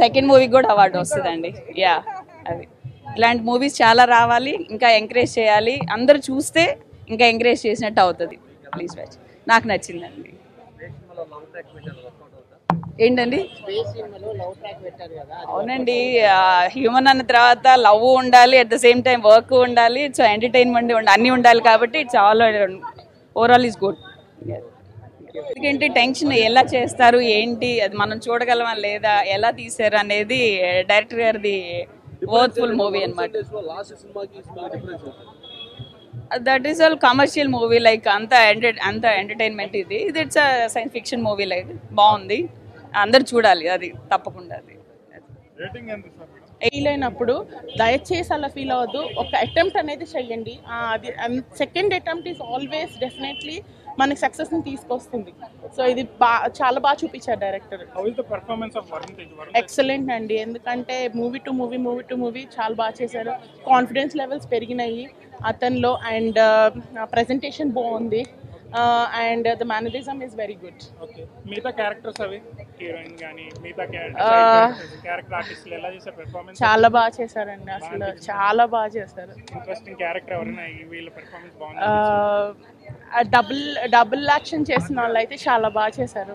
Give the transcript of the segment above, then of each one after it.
Second మూవీకి కూడా award వస్తుందండి. యా అది. ఇలాంటి మూవీస్ చాలా రావాలి ఇంకా ఎంకరేజ్ చేయాలి. అందరూ చూస్తే ఇంకా ఎంకరేజ్ చేసినట్టు అవుతుంది. ప్లీజ్ వాచ్ నాకు నచ్చిందండి. ఏంటండి? అవునండి. హ్యూమన్ అన్న తర్వాత లవ్ ఉండాలి at the same time work ఉండాలి సో ఎంటర్టైన్మెంట్ ఉండాలి అన్నీ ఉండాలి కాబట్టి it's all overall is good ఎందుకంటే టెన్షన్ ఎలా చేస్తారు ఏంటి అది మనం చూడగలమా లేదా ఎలా తీసారు అనేది డైరెక్టర్ గారిది వర్త్ఫుల్ మూవీ అనమాట that is all commercial movie like అంత ఎంటర్ అంత ఎంటర్టైన్మెంట్ ఇది. ఇది it's science fiction movie like బాగుంది. అందరు చూడాలి అది తప్పకుండా అది. ఫీల్ అయినప్పుడు దయచేసి అలా ఫీల్ అవ్వద్దు. ఒక అటెంప్ట్ అనేది చెయ్యండి ఆ, అది second attempt is always definitely మనకి సక్సెస్ని తీసుకొస్తుంది. సో ఇది బా చాలా బాగా చూపించారు డైరెక్టర్ ఇస్ ఎక్సలెంట్ అండి. ఎందుకంటే movie to movie movie to movie చాలా బాగా చేశారు. కాన్ఫిడెన్స్ లెవెల్స్ పెరిగినాయి అతనిలో అండ్ ప్రజెంటేషన్ బాగుంది. And the mannerism is very good మిగతా క్యారెక్టర్స్ అవి? హీరోయిన్ కానీ మిగతా. క్యారెక్టర్ ఆర్టిస్టులు ఎలా చేసే పెర్ఫార్మెన్స్ చాలా బాగా చేశారండి అసలు. చాలా బాగా చేశారు. ఇంట్రెస్టింగ్ క్యారెక్టర్ ఎవరైనా ఈ వీళ్ళ పెర్ఫార్మెన్స్ బాగుంది? డబుల్ డబుల్ యాక్షన్ చేసిన వాళ్ళు అయితే చాలా బాగా చేశారు.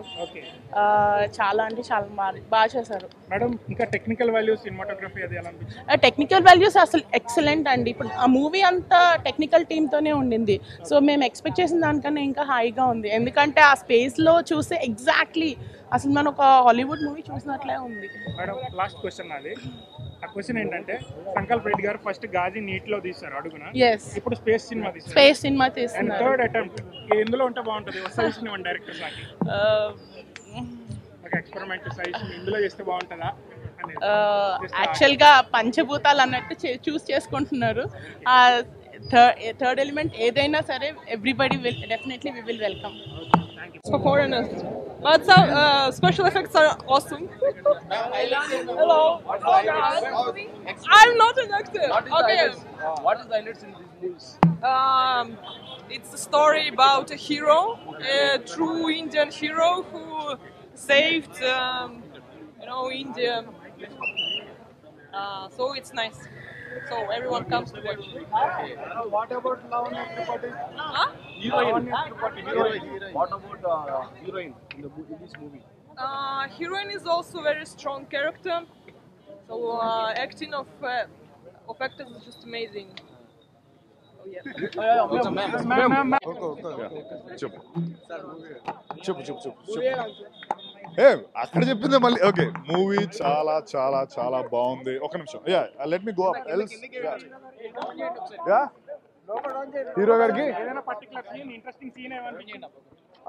చాలా అంటే చాలా బాగా బాగా చేశారు. మేడం ఇంకా టెక్నికల్ వాల్యూస్ సినిమాటోగ్రఫీ అది ఎలా అనిపించింది? టెక్నికల్ వాల్యూస్ అసలు ఎక్సలెంట్ అండి. ఇప్పుడు ఆ మూవీ అంతా టెక్నికల్ టీమ్తోనే ఉండింది. సో మేము ఎక్స్పెక్ట్ చేసిన దానికన్నా ఇంకా హాయిగా ఉంది. ఎందుకంటే ఆ స్పేస్లో చూస్తే ఎగ్జాక్ట్లీ అసలు మనం ఒక హాలీవుడ్ మూవీ చూసినట్లే ఉంది. మేడం లాస్ట్ క్వశ్చన్ నాది. ఆ క్వశ్చన్ ఏంటంటే సంకల్ప్ రెడ్డి గారు ఫస్ట్ గాజీ నీట్లో తీశారు అడుగున. ఎస్ ఇప్పుడు స్పేస్ సినిమా తీశారు. స్పేస్ సినిమా అండ్ తీస్తున్నారు థర్డ్ అటెంప్ట్ ఎందులో ఉంటే బాగుంటుంది? సజెషన్ ఇవ్వండి డైరెక్టర్ నాకు ఒక ఎక్స్పెరిమెంట్ సజెషన్ ఇందులో చేస్తే బాగుంటుందా? అనేది. యాక్చువల్గా పంచభూతాలు అన్నట్టు చూస్ చేసుకుంటున్నారు. థర్డ్ ఎలిమెంట్ ఏదైనా సరే everybody will definitely we will welcome for foreigners. But some uh, special effects are awesome. Hello. Oh. I'm not an actor. okay. What is the highlights in this movies? Um, it's a story about a hero, a true Indian hero who saved, um, you know, India. Uh, so it's nice. So everyone comes to watch. Okay. What about love and Tripathi? Huh? Heroine. Heroine. What about uh, heroine in, the, in this movie? Uh, heroine is also very strong character. So uh, acting of uh, of actors is just amazing. चुप चुप चुप चुप चुप ఏ అక్కడ చెప్పిందే మళ్ళీ. Okay movie చాలా చాలా చాలా బాగుంది. ఒక నిమిషం. Yeah let me go up else yeah. Hero గారికి?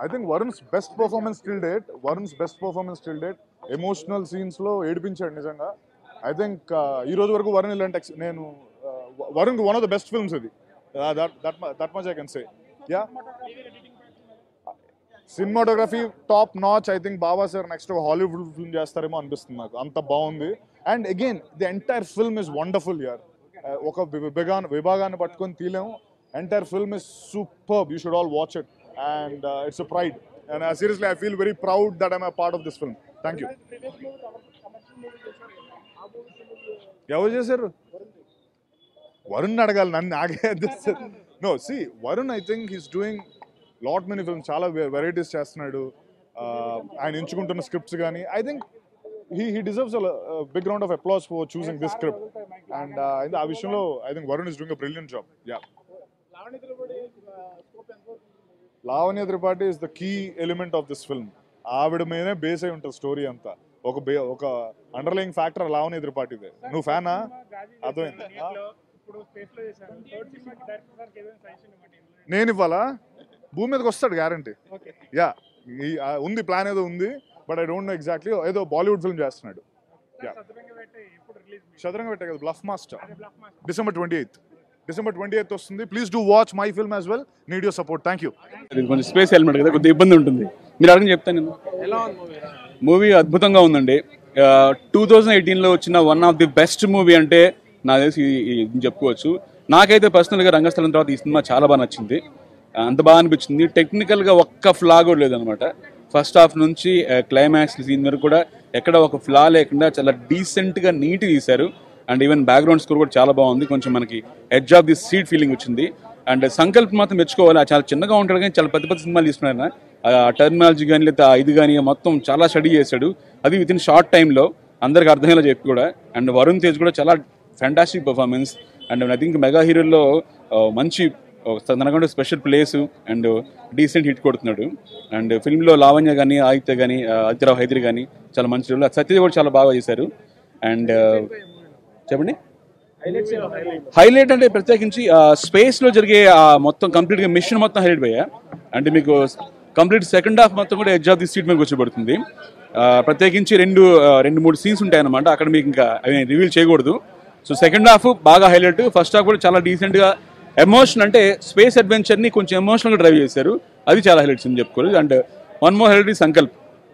I think Varun's best performance still date Varun's best performance still date emotional సీన్స్లో ఏడిపించాడు నిజంగా. ఐ థింక్ ఈ రోజు వరకు వరుణ్ ఇలాంటి నేను Varun one of the best films ఇది. That much I can say yeah cinematography top notch I think Baba sir next Hollywood film చేస్తారేమో అనిపిస్తుంది నాకు. అంత బాగుంది. And again the entire film is wonderful year ఒక విభాగాన్ని విభాగాన్ని పట్టుకొని తీలేము. Entire film is super you should all watch it and it's a pride and seriously I feel very proud that I'm part of this film thank you ఎవరు చేశారు? వరుణ్ అడగాలి. నన్ను నాకే no see Varun I think he's doing lot many film చాలా varieties చేస్తున్నాడు. ఆయన ఎంచుకుంటున్న scripts కానీ I think he he deserves big round of applause for choosing this script and ఆ విషయంలో I think Varun is doing a brilliant job yeah Lavanya Tripathi is the key element of this film ఆవిడ మీదనే base అయి ఉంటుంది story అంతా. ఒక బే ఒక underlying factor Lavanya త్రిపాఠిదే. నువ్వు ఫ్యానా? అర్థమైంది. నేను ఇవ్వాలా? భూమి మీదకి వస్తాడు గ్యారంటీ ఓకే యా ఉంది ప్లాన్ ఏదో ఉంది but I don't know exactly ఏదో బాలీవుడ్ ఫిల్మ్ చేస్తున్నాడు. చదరంగా పెట్టే కదా bluff master December twenty eighth December twenty eighth వస్తుంది. Please do watch my film as well need your support thank you ఇది కొంచెం స్పేస్ ఎలిమెంట్ కదా కొద్దిగా ఇబ్బంది ఉంటుంది. మీరు అడగని చెప్తాను నేను. మూవీ అద్భుతంగా ఉందండి. టూ థౌజండ్ ఎయిటీన్లో వచ్చిన one of the best movie అంటే నాకు తెలిసి చెప్పుకోవచ్చు. నాకైతే పర్సనల్గా రంగస్థలం తర్వాత ఈ సినిమా చాలా బాగా నచ్చింది. అంత బాగా అనిపించింది. టెక్నికల్గా ఒక్క ఫ్లా కూడా లేదనమాట. ఫస్ట్ హాఫ్ నుంచి క్లైమాక్స్ సీన్ వరకు కూడా ఎక్కడ ఒక ఫ్లా లేకుండా చాలా డీసెంట్గా నీట్ తీశారు. అండ్ ఈవెన్ బ్యాక్గ్రౌండ్ స్కోర్ కూడా చాలా బాగుంది. కొంచెం మనకి edge of the seat feeling వచ్చింది. అండ్ సంకల్ప్ మాత్రం మెచ్చుకోవాలి. చాలా చిన్నగా ఉంటాడు కానీ చాలా పెద్ద పెద్ద సినిమాలు తీసుకున్నారు ఆ టెర్మినాలజీ కానీ లేదా ఇది కానీ మొత్తం చాలా స్టడీ చేశాడు. అది విత్ ఇన్ షార్ట్ టైంలో అందరికి అర్థమయ్యేలా చెప్పి కూడా. అండ్ వరుణ్ తేజ్ కూడా చాలా fantastic performance and I think mega హీరోల్లో మంచి తనకంటే special place and decent hit కొడుతున్నాడు. అండ్ ఫిల్మ్లో లావణ్య కానీ ఆదిత్య కానీ ఆదిత్యరావు హైదరి కానీ చాలా మంచి రోజులు సత్యదేవ్ కూడా చాలా బాగా చేశారు. అండ్ చెప్పండి? హైలైట్ అంటే ప్రత్యేకించి స్పేస్లో జరిగే మొత్తం కంప్లీట్గా మిషన్ మొత్తం హైలైట్ పోయా. అంటే మీకు కంప్లీట్ సెకండ్ హాఫ్ మొత్తం కూడా ఎడ్జ్ ఆఫ్ ది సీట్ మీద కూర్చోబడుతుంది ప్రత్యేకించి రెండు రెండు మూడు సీన్స్ ఉంటాయన్నమాట. అక్కడ మీకు ఇంకా అవి రివీల్ చేయకూడదు. సో సెకండ్ హాఫ్ బాగా హైలైట్. ఫస్ట్ హాఫ్ కూడా చాలా డీసెంట్గా ఎమోషన్ అంటే స్పేస్ అడ్వెంచర్ని కొంచెం ఎమోషనల్గా డ్రైవ్ చేశారు. అది చాలా హైలైట్స్ అని చెప్పుకోవాలి. And one more highlight Sankalp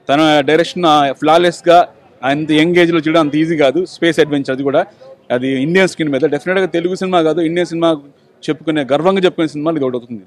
తన డైరెక్షన్ ఫ్లాలెస్గా అంత యంగ్ ఏజ్లో చేయడం అంత ఈజీ కాదు. స్పేస్ అడ్వెంచర్ అది కూడా. అది ఇండియన్ స్క్రీన్ మీద డెఫినెట్గా తెలుగు సినిమా కాదు ఇండియన్ సినిమా చెప్పుకునే గర్వంగా చెప్పుకునే సినిమా ఇది ఒకటి అవుతుంది.